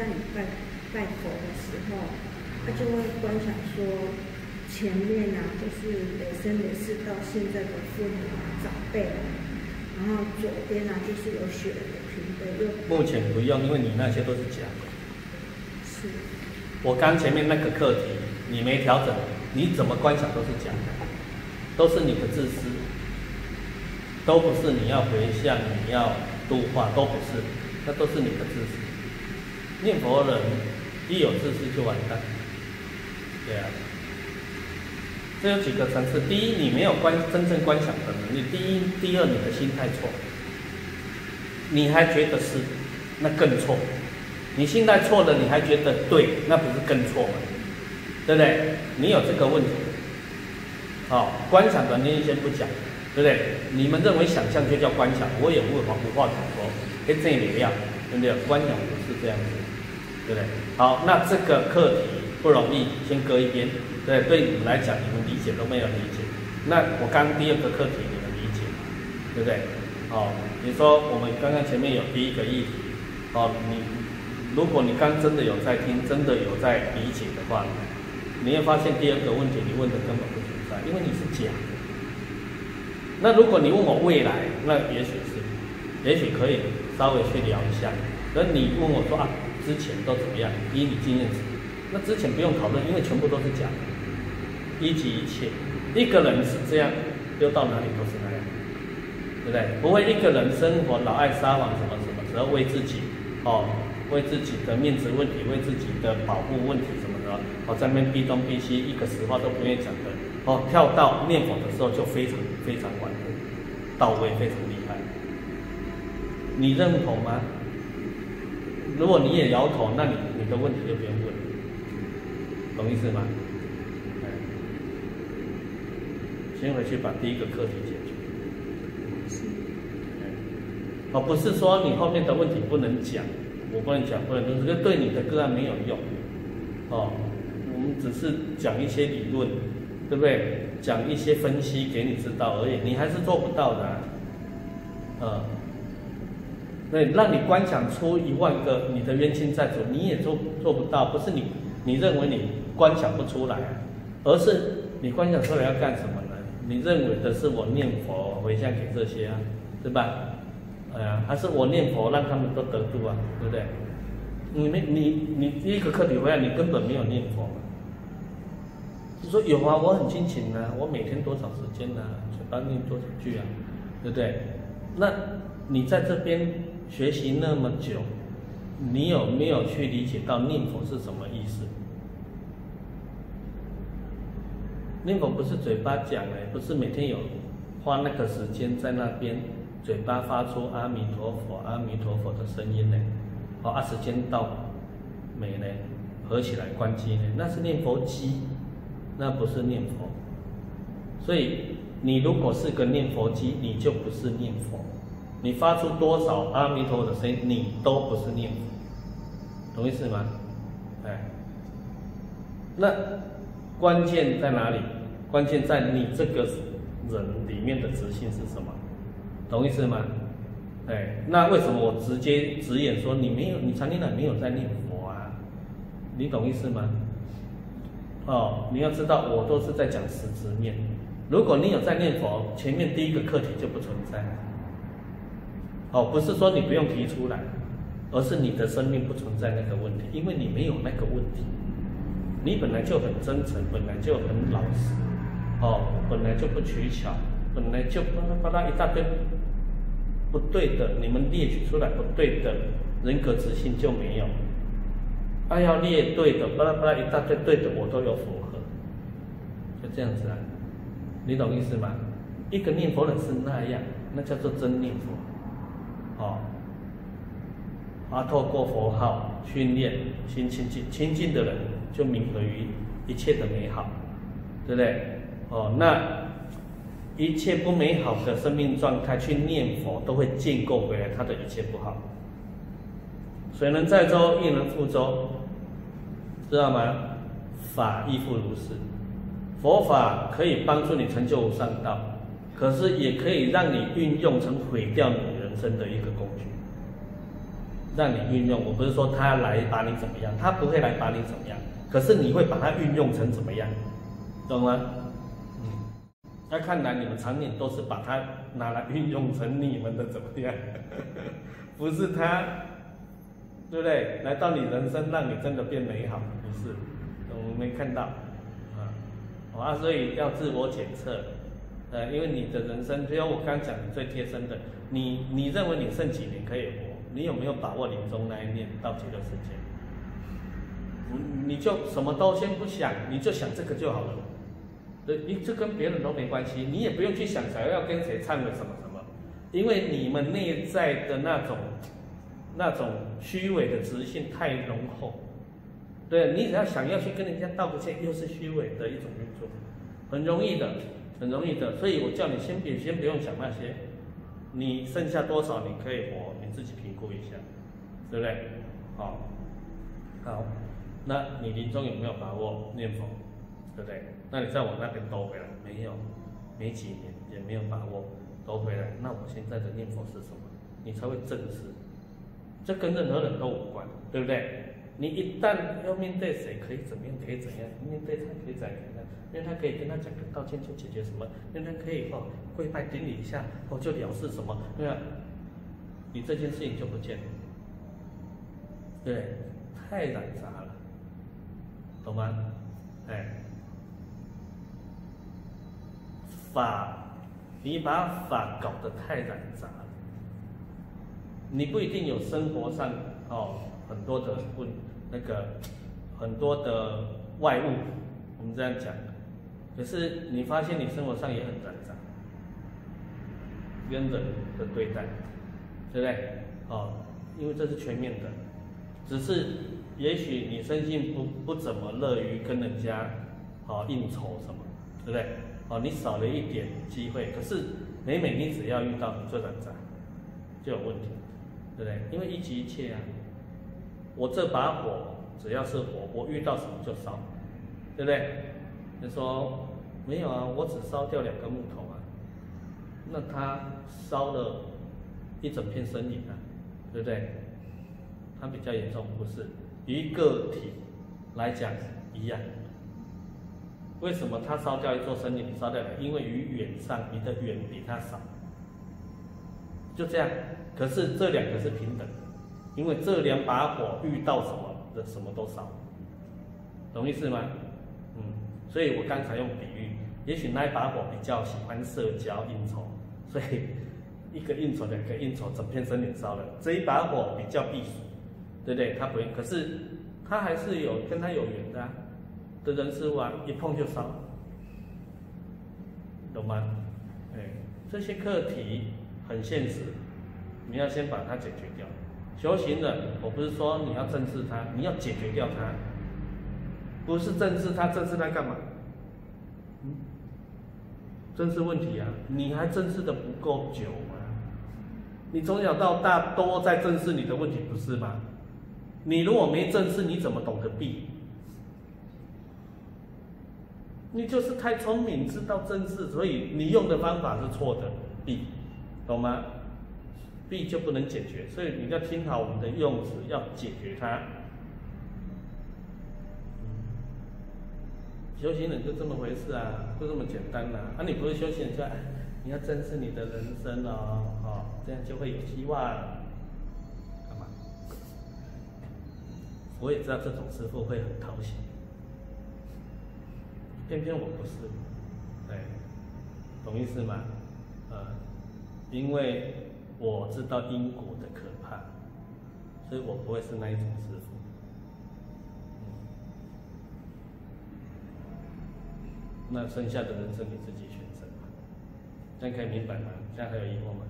家里拜拜佛的时候，他就会观想说，前面啊就是累生累世到现在的父母啊长辈啊，然后左边啊就是有血的平辈，又目前不用，因为你那些都是假的。是我刚前面那个课题你没调整，你怎么观想都是假的，都是你的自私，都不是你要回向、你要度化，都不是，那都是你的自私。念佛人一有自私就完蛋，对啊。这有几个层次，第一，你没有观真正观想的能力；第一，第二，你的心态错，你还觉得是，那更错。你心态错了，你还觉得对，那不是更错吗？对不对？你有这个问题。好、观想的那先不讲，对不对？你们认为想象就叫观想，我也无法无话可说，跟这里一样，对不对？观想不是这样子，对不对？好，那这个课题不容易，先搁一边。对，对你们来讲，你们理解都没有理解。那我刚第二个课题你们理解，对不对？哦，你说我们刚刚前面有第一个议题，哦，你如果你刚真的有在听，真的有在理解的话，你会发现第二个问题你问的根本不存在，因为你是假的。那如果你问我未来，那也许是，也许可以稍微去聊一下。而你问我说啊，之前都怎么样？以你经验值，那之前不用讨论，因为全部都是假的。一级一切，一个人是这样，丢到哪里都是那样，对不对？不会一个人生活老爱撒谎什么什么，只要为自己，哦，为自己的面子问题，为自己的保护问题什么的，哦，在那边逼东逼西，一个实话都不愿意讲的，哦，跳到念佛的时候就非常非常完美，到位，非常厉害。你认同吗？如果你也摇头，那你你的问题就不用问，懂意思吗？哎先回去把第一个课题解决。是哦，不是说你后面的问题不能讲，我不能讲，不能讲，这个对你的个案没有用。哦，我们只是讲一些理论，对不对？讲一些分析给你知道而已，你还是做不到的、啊。呃，那让你观想出一万个你的冤亲债主，你也做做不到，不是你你认为你观想不出来，而是你观想出来要干什么呢？你认为的是我念佛回向给这些啊，对吧？哎呀，还是我念佛让他们都得度啊，对不对？你没你你第一个课题回来，你根本没有念佛。你说有啊，我很精勤啊，我每天多少时间啊，嘴巴念多少句啊，对不对？那你在这边学习那么久，你有没有去理解到念佛是什么意思？念佛不是嘴巴讲哎，不是每天有花那个时间在那边嘴巴发出阿弥陀佛、阿弥陀佛的声音呢？哦，啊，时间到没呢？合起来关机呢？那是念佛机，那不是念佛。所以你如果是个念佛机，你就不是念佛。你发出多少阿弥陀佛的声音，你都不是念佛，懂意思吗？哎，那关键在哪里？关键在你这个人里面的直性是什么？懂意思吗？哎，那为什么我直接直言说你没有，你常年来没有在念佛啊？你懂意思吗？哦，你要知道，我都是在讲实质面。如果你有在念佛，前面第一个课题就不存在。哦，不是说你不用提出来，而是你的生命不存在那个问题，因为你没有那个问题。你本来就很真诚，本来就很老实，哦，本来就不取巧，本来就巴拉巴拉一大堆不对的，你们列举出来不对的人格自信就没有。他，要列对的，巴拉巴拉一大堆对的，我都有符合，就这样子啊，你懂意思吗？一个念佛人是那样，那叫做真念佛，哦，他，透过佛号训练心清净，清净的人就明合于一切的美好，对不对？哦，那一切不美好的生命状态去念佛，都会建构回来他的一切不好。水能载舟，亦能覆舟，知道吗？法亦复如是。佛法可以帮助你成就无上道，可是也可以让你运用成毁掉你人生的一个工具，让你运用。我不是说他来把你怎么样，他不会来把你怎么样，可是你会把它运用成怎么样，懂吗？嗯，那看来你们常年都是把它拿来运用成你们的怎么样，不是他，对不对？来到你人生，让你真的变美好，是？我们没看到，啊，啊，所以要自我检测。呃，因为你的人生，就像我刚讲的最贴身的，你你认为你剩几年可以活？你有没有把握临终那一念到极乐世界？你就什么都先不想，你就想这个就好了。对，你这跟别人都没关系，你也不用去想想要跟谁忏悔什么什么，因为你们内在的那种那种虚伪的执性太浓厚。对你只要想要去跟人家道个歉，又是虚伪的一种运作，很容易的。很容易的，所以我叫你先别先不用想那些，你剩下多少你可以活，你自己评估一下，对不对？好，好，那你临终有没有把握念佛，对不对？那你再往那边兜回来，没有，没几年也没有把握兜回来，那我现在的念佛是什么？你才会正视，这跟任何人都无关，对不对？你一旦要面对谁，可以怎么样？可以怎样？面对他可以怎样？因为他可以跟他讲个道歉就解决什么？因为他可以哦跪拜顶礼一下哦就了事什么？对吧，你这件事情就不见了。对，太染杂了，懂吗？哎，法，你把法搞得太染杂了，你不一定有生活上哦很多的问那个很多的外物，我们这样讲。可是你发现你生活上也很短暂，跟人的对待，对不对？哦，因为这是全面的，只是也许你生性不不怎么乐于跟人家哦应酬什么，对不对？哦，你少了一点机会。可是每每你只要遇到你做挣扎，就有问题，对不对？因为一即一切啊，我这把火只要是火，我遇到什么就烧，对不对？你说没有啊？我只烧掉两个木头啊，那他烧了一整片森林啊，对不对？它比较严重，不是？一个体来讲一样。为什么他烧掉一座森林，烧掉？因为与远上，你的远比他少，就这样。可是这两个是平等，因为这两把火遇到什么的，什么都烧，懂意思吗？嗯所以我刚才用比喻，也许那一把火比较喜欢社交应酬，所以一个应酬两个应酬，整片森林烧了。这一把火比较避暑，对不对？他不用，可是他还是有跟他有缘的，的人事物啊，一碰就烧，懂吗？哎，这些课题很现实，你要先把它解决掉。修行人，我不是说你要正视它，你要解决掉它。不是正视他，正视他干嘛？嗯，正视问题啊！你还正视的不够久吗？你从小到大都在正视你的问题，不是吗？你如果没正视，你怎么懂得避？你就是太聪明，知道正视，所以你用的方法是错的，避，懂吗？B 就不能解决，所以你要听好我们的用词，要解决它。修行人就这么回事啊，就这么简单呐！啊，你不是修行人，就你要正视你的人生哦，哦，这样就会有希望。干嘛？我也知道这种师傅会很讨喜，偏偏我不是，对，懂意思吗？呃，因为我知道因果的可怕，所以我不会是那一种师傅。那剩下的人生你自己选择，这样可以明白吗？这样还有疑惑吗？